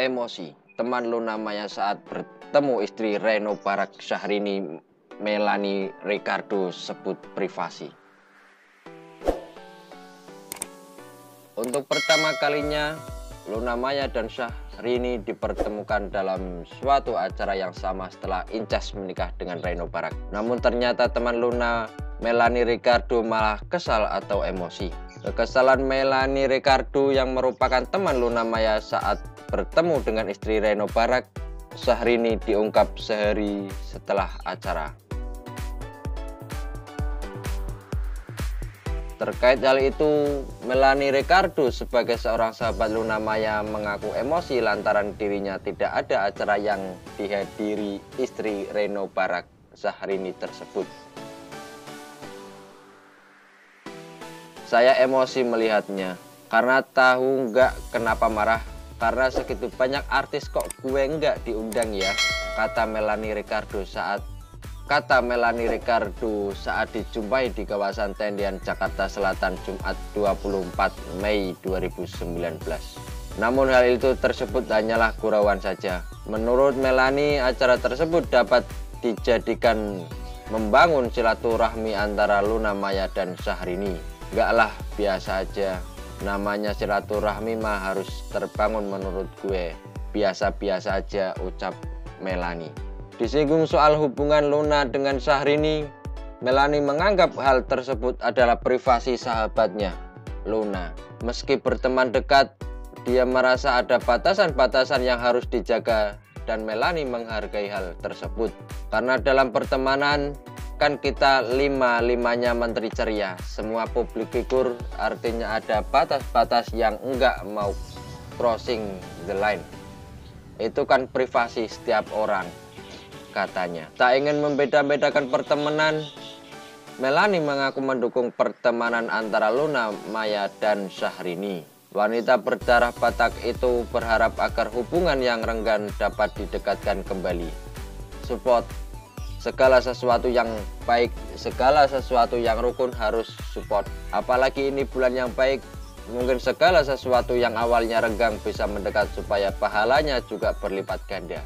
Emosi, teman Luna Maya saat bertemu istri Reno Barak Syahrini Melani Ricardo sebut privasi. Untuk pertama kalinya, Luna Maya dan Syahrini dipertemukan dalam suatu acara yang sama setelah Incas menikah dengan Reno Barak. Namun ternyata teman Luna Melani Ricardo malah kesal atau emosi. Kekesalan Melani Ricardo yang merupakan teman Luna Maya saat bertemu dengan istri Reno Barak, Syahrini diungkap sehari setelah acara. Terkait hal itu, Melani Ricardo sebagai seorang sahabat Luna Maya mengaku emosi lantaran dirinya tidak ada acara yang dihadiri istri Reno Barak Syahrini tersebut. Saya emosi melihatnya, karena tahu nggak kenapa marah karena segitu banyak artis kok gue nggak diundang ya, kata Melanie Ricardo saat kata Melanie Ricardo saat dijumpai di kawasan Tendian Jakarta Selatan Jumat 24 Mei 2019. Namun hal itu tersebut hanyalah gurauan saja. Menurut Melanie, acara tersebut dapat dijadikan membangun silaturahmi antara Luna Maya dan Syahrini. Gaklah biasa aja namanya silaturahmi mah harus terbangun menurut gue. Biasa-biasa aja ucap Melani. Disinggung soal hubungan Luna dengan Syahrini Melani menganggap hal tersebut adalah privasi sahabatnya Luna. Meski berteman dekat dia merasa ada batasan-batasan yang harus dijaga dan Melani menghargai hal tersebut. Karena dalam pertemanan kan kita lima-limanya menteri ceria. Semua publik figur artinya ada batas-batas yang enggak mau crossing the line. Itu kan privasi setiap orang katanya. Tak ingin membeda-bedakan pertemanan. Melani mengaku mendukung pertemanan antara Luna Maya dan Syahrini. Wanita berdarah Batak itu berharap agar hubungan yang renggan dapat didekatkan kembali. Support segala sesuatu yang baik, segala sesuatu yang rukun harus support. Apalagi ini bulan yang baik, mungkin segala sesuatu yang awalnya renggang bisa mendekat supaya pahalanya juga berlipat ganda.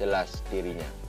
Jelas dirinya.